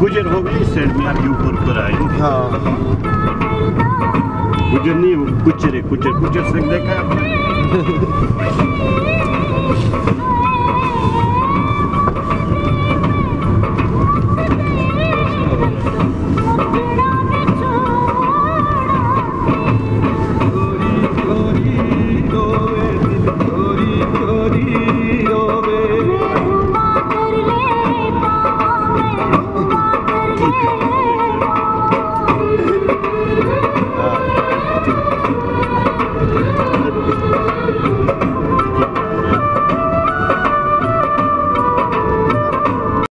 गुजर हो गई साइड में आपके ऊपर ऊपर आई हाँ। गुजर नहीं कुचर है कुचर कुचर से देखा? Africa.